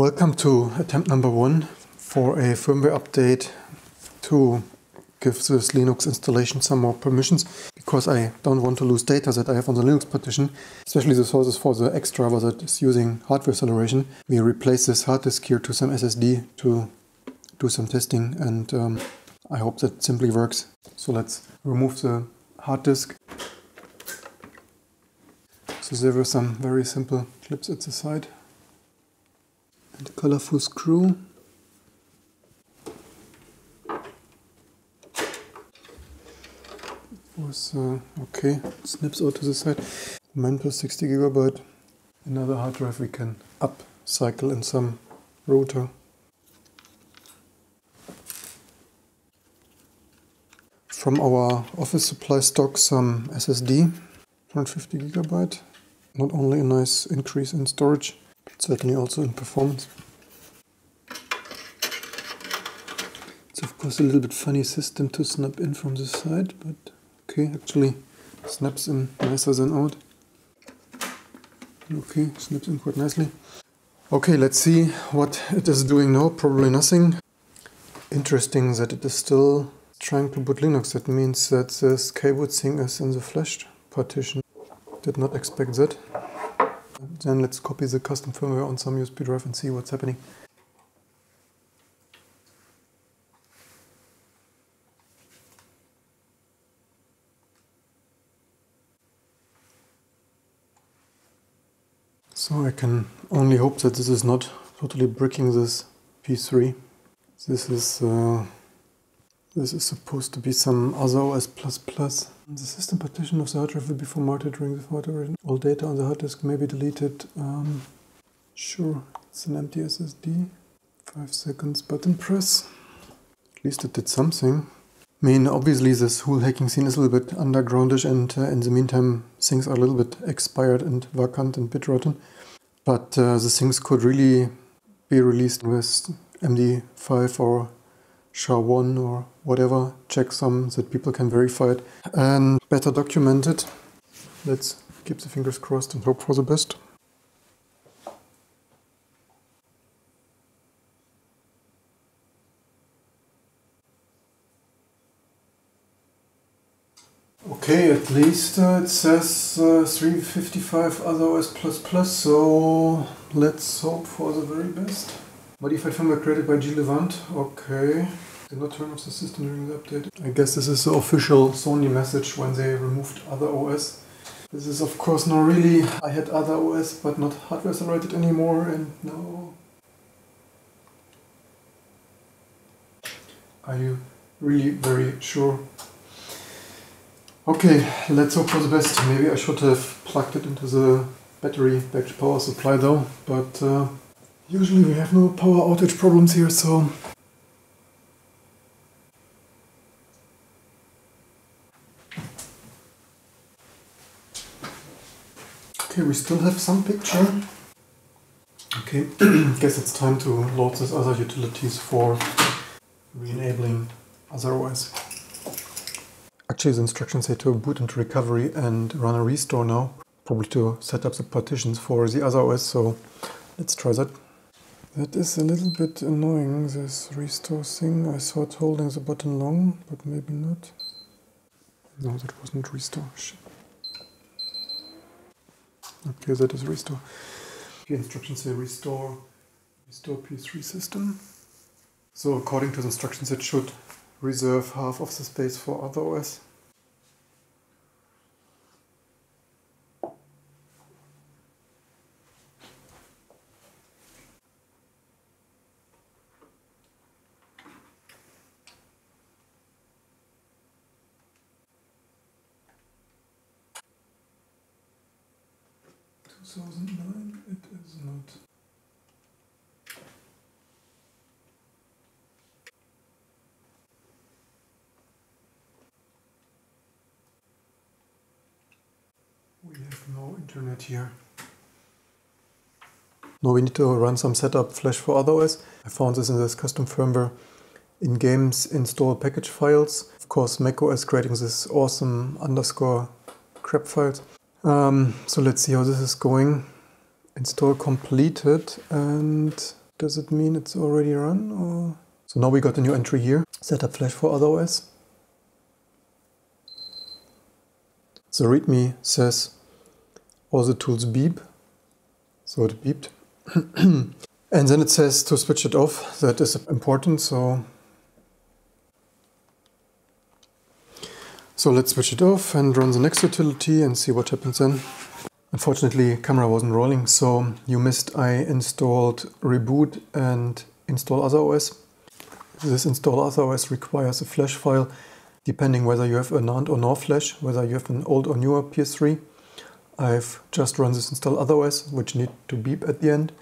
Welcome to attempt number one for a firmware update to give this Linux installation some more permissions because I don't want to lose data that I have on the Linux partition, especially the sources for the X that is using hardware acceleration. We replace this hard disk here to some SSD to do some testing and um, I hope that simply works. So let's remove the hard disk. So there were some very simple clips at the side and colorful screw. was okay, snips out to the side. Mentor 60 gigabyte. Another hard drive we can upcycle in some router. From our office supply stock some SSD, 150 gigabyte. Not only a nice increase in storage, certainly also in performance. It's of course a little bit funny system to snap in from the side, but Okay, actually snaps in nicer than out. Okay, snaps in quite nicely. Okay, let's see what it is doing now. Probably nothing. Interesting that it is still trying to boot Linux. That means that this kboot thing is in the flash partition. Did not expect that. Then let's copy the custom firmware on some USB drive and see what's happening. So I can only hope that this is not totally bricking this P3. This is uh, this is supposed to be some other OS++. The system partition of the hard drive will be formatted during the photo version. All data on the hard disk may be deleted. Um, sure, it's an empty SSD. Five seconds button press. At least it did something. I mean, obviously this whole hacking scene is a little bit undergroundish and uh, in the meantime things are a little bit expired and vacant and bit rotten. But uh, the things could really be released with MD5 or SHA-1 or whatever checksum that people can verify it and better document it. Let's keep the fingers crossed and hope for the best. Okay, at least uh, it says uh, 355 other OS++, so let's hope for the very best. Modified firmware created by glevand, okay. Did not turn off the system during the update. I guess this is the official Sony message when they removed other OS. This is of course not really, I had other OS but not hardware accelerated anymore and no. Are you really very sure Okay, let's hope for the best. Maybe I should have plugged it into the battery backed power supply though, but uh, usually we have no power outage problems here, so... Okay, we still have some picture. Okay, guess it's time to load these other utilities for re-enabling other OS. Actually, the instructions say to boot into recovery and run a restore now, probably to set up the partitions for the other OS, so let's try that. That is a little bit annoying, this restore thing. I thought holding the button long, but maybe not. No, that wasn't restore. Shit. Okay, that is restore. The instructions say restore, restore P3 system. So according to the instructions, it should reserve half of the space for other OS. Two thousand nine, it is not. We have no internet here. Now we need to run some setup flash for otherOS. I found this in this custom firmware. In games install package files. Of course macOS creating this awesome underscore crap files. Um, so let's see how this is going. Install completed and Does it mean it's already run? Or? So now we got a new entry here. Setup flash for other OS. The README says all the tools beep. So it beeped. and then it says to switch it off. That is important. So So let's switch it off and run the next utility and see what happens then. Unfortunately, camera wasn't rolling, so you missed I installed reboot and install other OS. This install other OS requires a flash file, depending whether you have a NAND or NOR flash, whether you have an old or newer PS3. I've just run this install other OS, which need to beep at the end,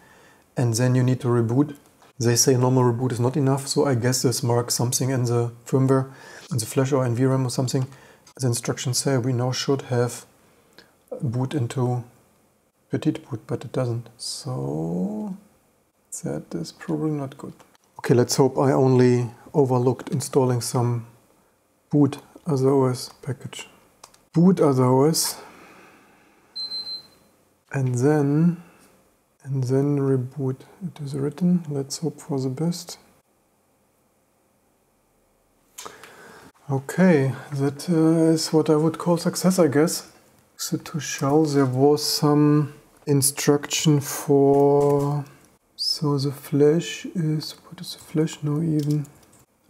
and then you need to reboot. They say normal reboot is not enough, so I guess this marks something in the firmware, in the flash or in VRAM or something the instructions say we now should have boot into Petitboot, but it doesn't. So that is probably not good. Okay, let's hope I only overlooked installing some boot as OS package. Boot as OS and then and then reboot. It is written. Let's hope for the best. Okay, that uh, is what I would call success, I guess. So to shell, there was some instruction for. So the flash is. What is the flash now even?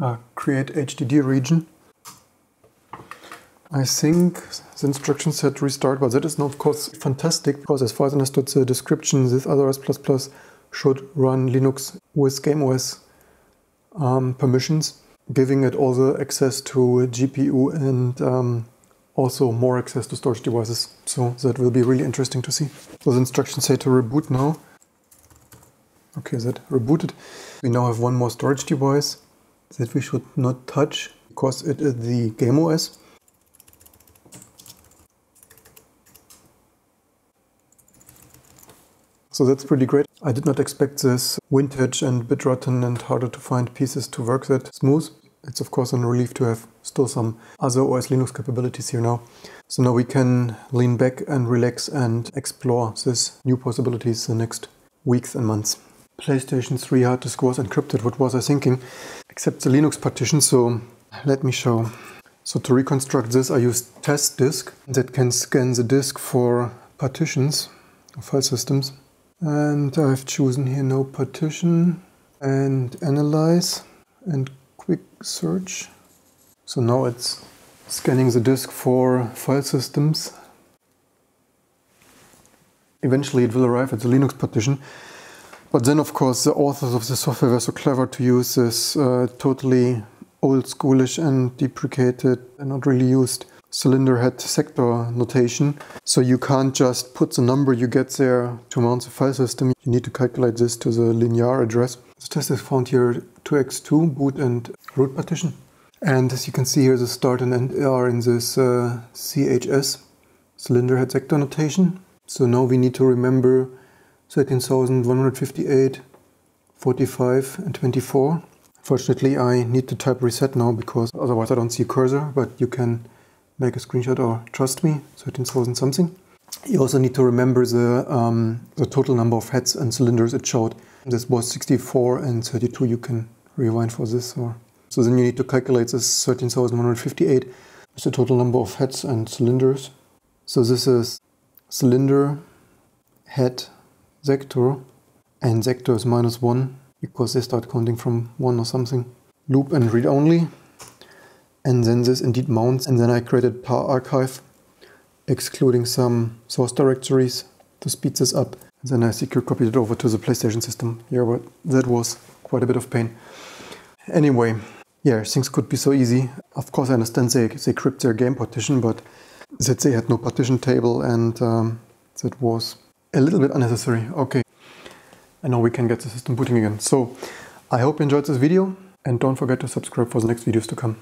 Ah, create HDD region. I think the instruction said restart, but that is not, of course, fantastic because, as far as I understood the description, this other OS should run Linux with GameOS um, permissions giving it also access to GPU and um, also more access to storage devices. So that will be really interesting to see. The instructions say to reboot now. Okay, that rebooted. We now have one more storage device that we should not touch because it is the GameOS. So that's pretty great. I did not expect this vintage and bit-rotten and harder to find pieces to work that smooth. It's of course a relief to have still some other OS Linux capabilities here now. So now we can lean back and relax and explore these new possibilities the next weeks and months. PlayStation 3 hard disk was encrypted, what was I thinking? Except the Linux partition, so let me show. So to reconstruct this I used TestDisk that can scan the disk for partitions, file systems. And I've chosen here no partition and analyze and quick search. So now it's scanning the disk for file systems. Eventually it will arrive at the Linux partition. But then of course the authors of the software were so clever to use this uh, totally old schoolish and deprecated and not really used cylinder head sector notation. So you can't just put the number you get there to mount the file system. You need to calculate this to the linear address. The test is found here 2x2 boot and root partition. And as you can see here, the start and end are in this uh, CHS cylinder head sector notation. So now we need to remember 13,158, 45 and 24. Fortunately, I need to type reset now because otherwise I don't see a cursor, but you can make a screenshot or trust me, 13,000 something. You also need to remember the, um, the total number of heads and cylinders it showed. This was 64 and 32, you can rewind for this. Or So then you need to calculate this 13,158 with the total number of heads and cylinders. So this is cylinder, head, sector, and sector is minus 1 because they start counting from 1 or something. Loop and read only and then this indeed mounts and then I created tar archive excluding some source directories to speed this up. And then I secure copied it over to the PlayStation system. Yeah, but that was quite a bit of pain. Anyway, yeah, things could be so easy. Of course, I understand they, they crypt their game partition, but that they had no partition table and um, that was a little bit unnecessary. Okay, and now we can get the system booting again. So I hope you enjoyed this video and don't forget to subscribe for the next videos to come.